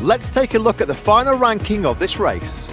let's take a look at the final ranking of this race.